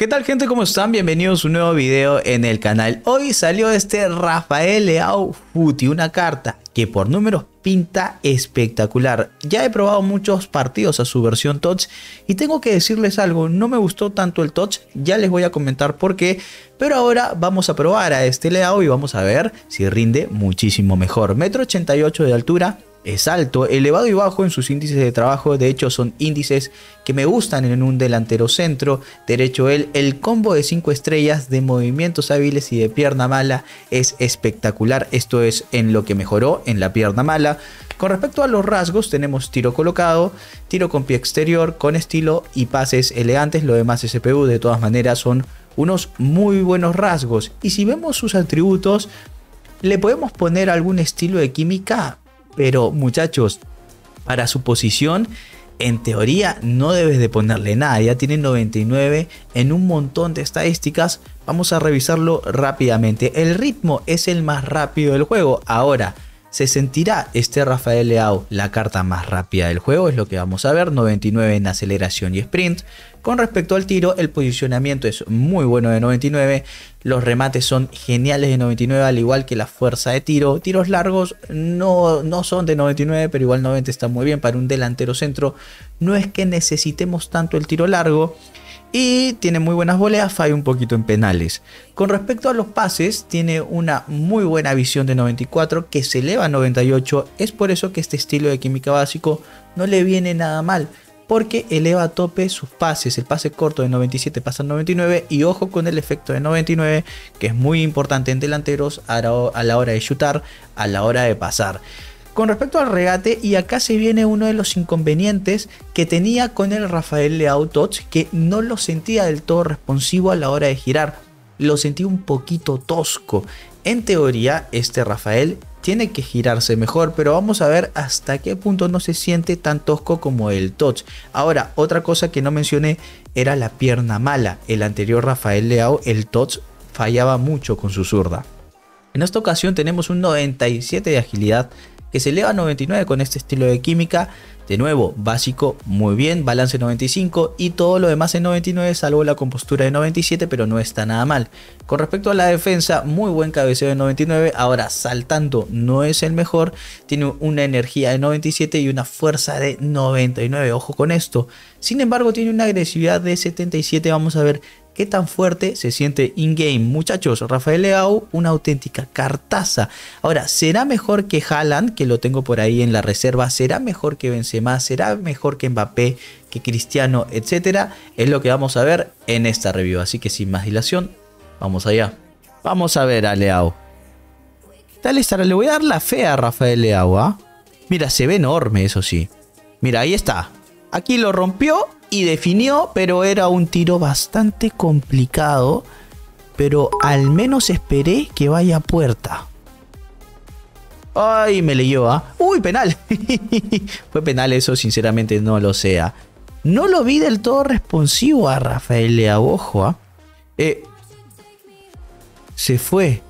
¿Qué tal gente? ¿Cómo están? Bienvenidos a un nuevo video en el canal. Hoy salió este Rafael Leao Futi, una carta que por números pinta espectacular. Ya he probado muchos partidos a su versión Touch y tengo que decirles algo, no me gustó tanto el Touch, ya les voy a comentar por qué, pero ahora vamos a probar a este Leao y vamos a ver si rinde muchísimo mejor. Metro 88 de altura, es alto, elevado y bajo en sus índices de trabajo, de hecho son índices que me gustan en un delantero centro, derecho él, el combo de 5 estrellas de movimientos hábiles y de pierna mala es espectacular, esto es en lo que mejoró en la pierna mala. Con respecto a los rasgos tenemos tiro colocado, tiro con pie exterior, con estilo y pases elegantes, lo demás SPU de todas maneras son unos muy buenos rasgos. Y si vemos sus atributos le podemos poner algún estilo de química pero muchachos, para su posición, en teoría no debes de ponerle nada. Ya tiene 99 en un montón de estadísticas. Vamos a revisarlo rápidamente. El ritmo es el más rápido del juego. Ahora, se sentirá este Rafael Leao la carta más rápida del juego, es lo que vamos a ver, 99 en aceleración y sprint. Con respecto al tiro, el posicionamiento es muy bueno de 99, los remates son geniales de 99, al igual que la fuerza de tiro. Tiros largos no, no son de 99, pero igual 90 está muy bien para un delantero centro. No es que necesitemos tanto el tiro largo y tiene muy buenas voleas, falla un poquito en penales. Con respecto a los pases, tiene una muy buena visión de 94 que se eleva a 98. Es por eso que este estilo de química básico no le viene nada mal, porque eleva a tope sus pases. El pase corto de 97 pasa a 99 y ojo con el efecto de 99 que es muy importante en delanteros a la hora de chutar, a la hora de pasar. Con respecto al regate, y acá se viene uno de los inconvenientes que tenía con el Rafael Leao Touch, que no lo sentía del todo responsivo a la hora de girar. Lo sentí un poquito tosco. En teoría, este Rafael tiene que girarse mejor, pero vamos a ver hasta qué punto no se siente tan tosco como el touch. Ahora, otra cosa que no mencioné era la pierna mala. El anterior Rafael Leao, el touch, fallaba mucho con su zurda. En esta ocasión tenemos un 97 de agilidad, que se eleva a 99 con este estilo de química. De nuevo, básico, muy bien, balance 95 y todo lo demás en 99 salvo la compostura de 97, pero no está nada mal. Con respecto a la defensa, muy buen cabeceo de 99, ahora saltando no es el mejor, tiene una energía de 97 y una fuerza de 99, ojo con esto. Sin embargo, tiene una agresividad de 77, vamos a ver qué tan fuerte se siente in-game. Muchachos, Rafael Leao, una auténtica cartaza. Ahora, ¿será mejor que Haaland, que lo tengo por ahí en la reserva? ¿Será mejor que Benzema? ¿Será mejor que Mbappé, que Cristiano, etcétera? Es lo que vamos a ver en esta review. Así que sin más dilación, vamos allá. Vamos a ver a Leao. Dale, Sara, le voy a dar la fe a Rafael Leao, ¿ah? Mira, se ve enorme, eso sí. Mira, ahí está. Aquí lo rompió y definió, pero era un tiro bastante complicado. Pero al menos esperé que vaya a puerta. Ay, me leyó, ¿ah? Uy, penal. Fue penal eso, sinceramente no lo sea. ¿ah? No lo vi del todo responsivo a Rafael Leagojo, ¿ah? Eh, se fue.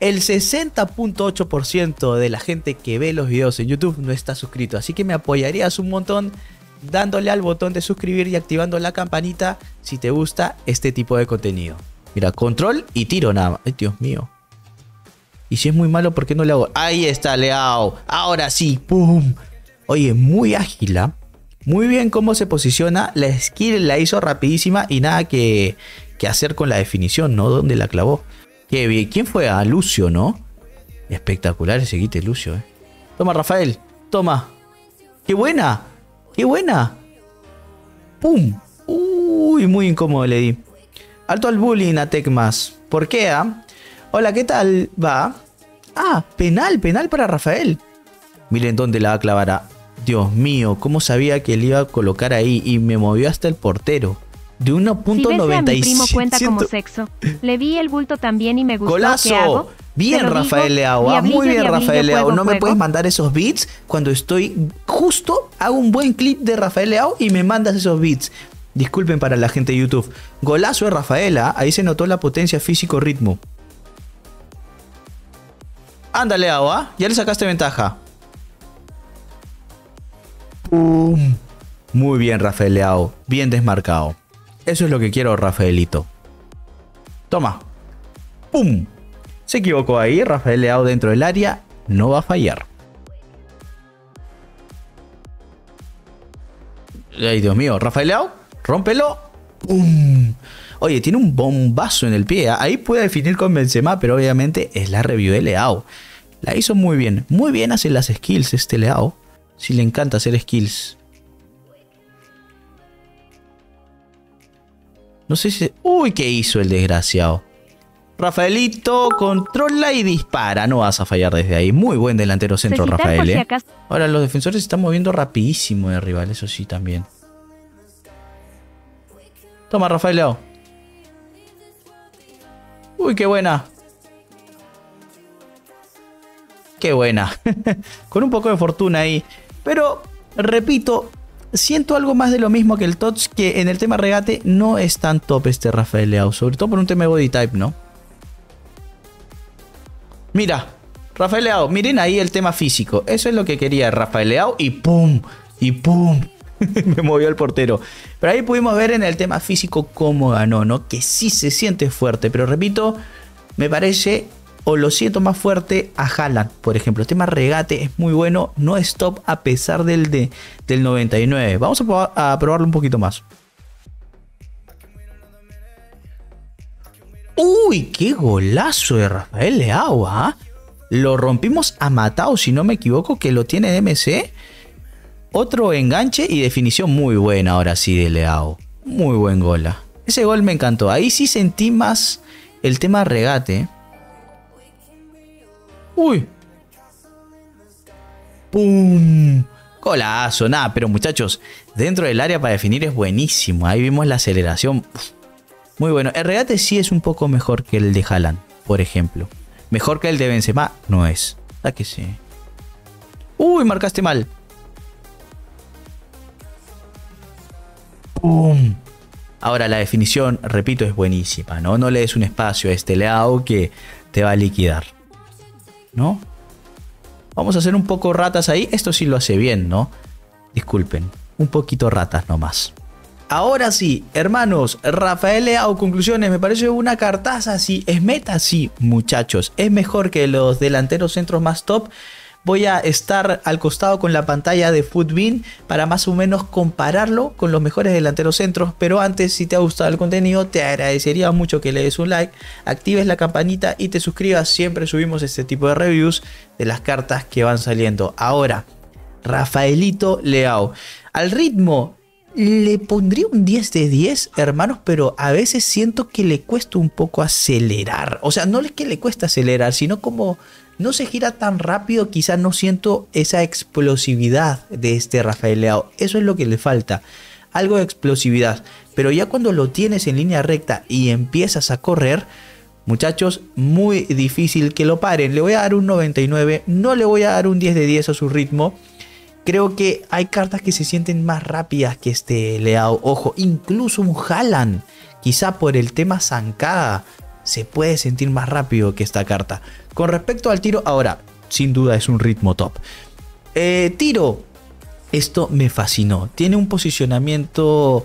El 60.8% de la gente que ve los videos en YouTube no está suscrito, así que me apoyarías un montón dándole al botón de suscribir y activando la campanita si te gusta este tipo de contenido. Mira, control y tiro nada más. Ay, Dios mío. Y si es muy malo, ¿por qué no le hago? Ahí está, Leao. Ahora sí, ¡pum! Oye, muy ágil, ¿ah? Muy bien cómo se posiciona. La skill la hizo rapidísima y nada que, que hacer con la definición, ¿no? ¿Dónde la clavó? Qué bien. ¿Quién fue? A Lucio, ¿no? Espectacular ese guite Lucio, ¿eh? Toma, Rafael. Toma. ¡Qué buena! ¡Qué buena! ¡Pum! Uy, muy incómodo le di. Alto al bullying a Tecmas. ¿Por qué? Ah? Hola, ¿qué tal? ¿Va? Ah, penal, penal para Rafael. Miren dónde la va a clavar. Dios mío, ¿cómo sabía que le iba a colocar ahí? Y me movió hasta el portero. De 1.97. Si mi primo cuenta como sexo. Le vi el bulto también y me gustó. ¡Golazo! Bien, Rafael Leao. Ah, muy bien, Rafael Leao. ¿No me puedes mandar esos beats cuando estoy justo? Hago un buen clip de Rafael Leao y me mandas esos beats. Disculpen para la gente de YouTube. Golazo de Rafaela. Ah, ahí se notó la potencia físico-ritmo. Ándale, Leao, ¿ah? Ya le sacaste ventaja. Muy bien, Rafael Leao. Bien desmarcado. Eso es lo que quiero, Rafaelito. Toma. ¡Pum! Se equivocó ahí, Rafael Leao dentro del área. No va a fallar. Ay, Dios mío. Rafael Leao, rómpelo. ¡Pum! Oye, tiene un bombazo en el pie. ¿ah? Ahí puede definir con Benzema, pero obviamente es la review de Leao. La hizo muy bien. Muy bien hace las skills este Leao. Si le encanta hacer skills. No sé si... Uy, ¿qué hizo el desgraciado? Rafaelito controla y dispara. No vas a fallar desde ahí. Muy buen delantero centro, Rafael. ¿eh? Ahora, los defensores se están moviendo rapidísimo de rival. Eso sí, también. Toma, Rafael Leao. Uy, qué buena. Qué buena. Con un poco de fortuna ahí. Pero, repito, siento algo más de lo mismo que el Tots, que en el tema regate no es tan top este Rafael Leao, sobre todo por un tema de body type, ¿no? Mira, Rafael Leao, miren ahí el tema físico, eso es lo que quería Rafael Leao y ¡pum! Y ¡pum! Me movió el portero. Pero ahí pudimos ver en el tema físico cómo ganó, ¿no? Que sí se siente fuerte, pero repito, me parece o lo siento más fuerte a Haaland, por ejemplo. El tema regate es muy bueno, no stop a pesar del, de, del 99. Vamos a, probarlo un poquito más. Uy, qué golazo de Rafael Leao, ¿ah? Lo rompimos a Matao, si no me equivoco, que lo tiene MC. Otro enganche y definición muy buena ahora sí de Leao. Muy buen gol. ¿ah? Ese gol me encantó. Ahí sí sentí más el tema regate. Uy. ¡Pum! Golazo, nada, pero muchachos, dentro del área para definir es buenísimo. Ahí vimos la aceleración. Muy bueno. El regate sí es un poco mejor que el de Haaland, por ejemplo. Mejor que el de Benzema, no es. ¿A que sí? Uy, marcaste mal. ¡Pum! Ahora la definición, repito, es buenísima, ¿no? No le des un espacio a este Leao que te va a liquidar. ¿no? Vamos a hacer un poco ratas ahí. Esto sí lo hace bien, ¿no? Disculpen, un poquito ratas nomás. Ahora sí, hermanos, Rafael Leao, conclusiones, me parece una cartaza, sí, es meta, sí, muchachos, es mejor que los delanteros centros más top, voy a estar al costado con la pantalla de Footbin para más o menos compararlo con los mejores delanteros centros. Pero antes, si te ha gustado el contenido, te agradecería mucho que le des un like, actives la campanita y te suscribas. Siempre subimos este tipo de reviews de las cartas que van saliendo. Ahora, Rafaelito Leao. Al ritmo le pondría un 10 de 10, hermanos, pero a veces siento que le cuesta un poco acelerar. O sea, no es que le cuesta acelerar, sino como no se gira tan rápido, quizás no siento esa explosividad de este Rafael. Eso es lo que le falta, algo de explosividad. Pero ya cuando lo tienes en línea recta y empiezas a correr, muchachos, muy difícil que lo paren. Le voy a dar un 99, no le voy a dar un 10 de 10 a su ritmo. Creo que hay cartas que se sienten más rápidas que este Leao. Ojo, incluso un Haaland, quizá por el tema zancada, se puede sentir más rápido que esta carta. Con respecto al tiro, ahora, sin duda es un ritmo top. Eh, tiro, esto me fascinó. Tiene un posicionamiento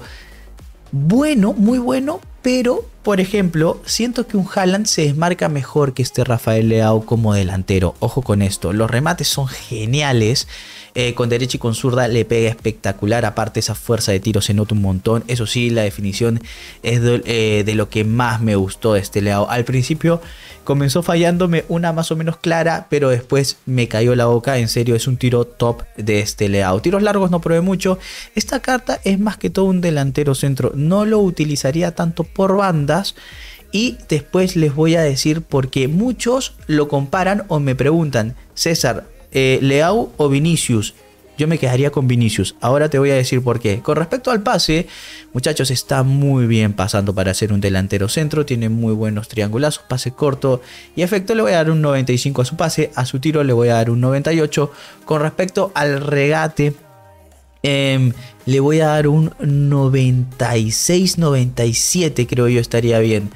bueno, muy bueno, pero, por ejemplo, siento que un Haaland se desmarca mejor que este Rafael Leao como delantero. Ojo con esto, los remates son geniales. Eh, con derecha y con zurda le pega espectacular. Aparte, esa fuerza de tiro se nota un montón. Eso sí, la definición es de, eh, de lo que más me gustó de este Leao. Al principio comenzó fallándome una más o menos clara, pero después me cayó la boca. En serio, es un tiro top de este Leao. Tiros largos no probé mucho. Esta carta es más que todo un delantero centro. No lo utilizaría tanto por bandas. Y después les voy a decir porque muchos lo comparan o me preguntan, César, eh, Leao o Vinicius. Yo me quedaría con Vinicius. Ahora te voy a decir por qué. Con respecto al pase, muchachos, está muy bien pasando para ser un delantero centro. Tiene muy buenos triangulazos, pase corto y efecto. Le voy a dar un 95 a su pase. A su tiro le voy a dar un 98. Con respecto al regate, em, le voy a dar un 96-97, creo yo estaría bien.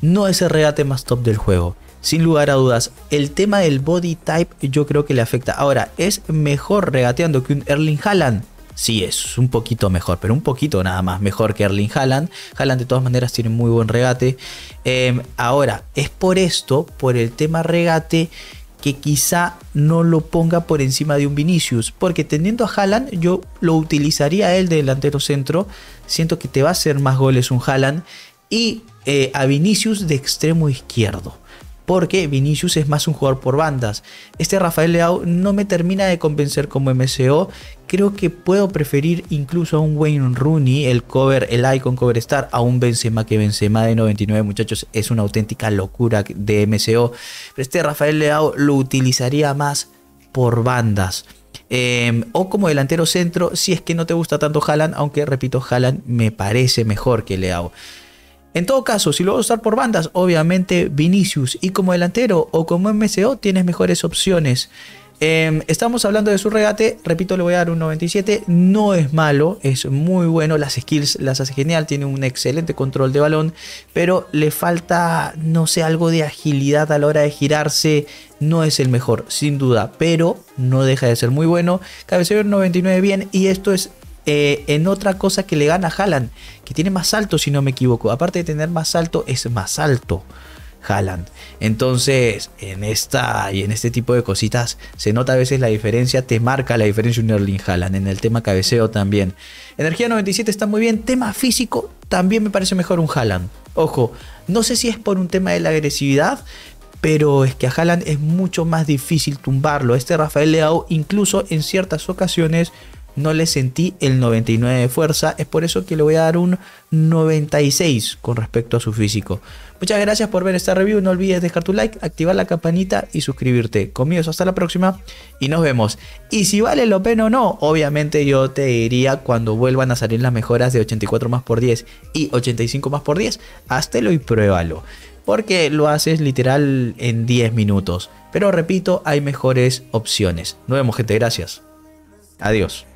No es el regate más top del juego sin lugar a dudas. El tema del body type yo creo que le afecta. Ahora, ¿es mejor regateando que un Erling Haaland? sí es un poquito mejor, pero un poquito nada más mejor que Erling Haaland. Haaland de todas maneras tiene muy buen regate. Em, ahora, es por esto, por el tema regate, que quizá no lo ponga por encima de un Vinicius, porque teniendo a Haaland yo lo utilizaría él de delantero centro, siento que te va a hacer más goles un Haaland y eh, a Vinicius de extremo izquierdo porque Vinicius es más un jugador por bandas. Este Rafael Leao no me termina de convencer como MCO. Creo que puedo preferir incluso a un Wayne Rooney, el cover, el icon cover star, a un Benzema que Benzema de 99 muchachos es una auténtica locura de MCO. Pero este Rafael Leao lo utilizaría más por bandas. Em, o como delantero centro, si es que no te gusta tanto Haaland, aunque repito, Haaland me parece mejor que Leao. En todo caso, si lo vas a usar por bandas, obviamente Vinicius. Y como delantero o como MCO tienes mejores opciones. Em, estamos hablando de su regate, repito, le voy a dar un 97, no es malo, es muy bueno, las skills las hace genial, tiene un excelente control de balón, pero le falta, no sé, algo de agilidad a la hora de girarse, no es el mejor, sin duda, pero no deja de ser muy bueno, cabeceo 99 bien y esto es eh, en otra cosa que le gana a Haaland, que tiene más alto si no me equivoco. Aparte de tener más alto, es más alto Haaland. Entonces, en esta y en este tipo de cositas se nota a veces la diferencia, te marca la diferencia un Erling Haaland. En el tema cabeceo también. Energía 97 está muy bien. Tema físico también me parece mejor un Haaland. Ojo, no sé si es por un tema de la agresividad, pero es que a Haaland es mucho más difícil tumbarlo. Este Rafael Leao incluso en ciertas ocasiones no le sentí el 99 de fuerza. Es por eso que le voy a dar un 96 con respecto a su físico. Muchas gracias por ver esta review. No olvides dejar tu like, activar la campanita y suscribirte. Conmigo hasta la próxima y nos vemos. Y si vale lo pena o no, obviamente yo te diría cuando vuelvan a salir las mejoras de 84 más por 10 y 85 más por 10, háztelo y pruébalo. Porque lo haces literal en 10 minutos. Pero repito, hay mejores opciones. Nos vemos gente, gracias. Adiós.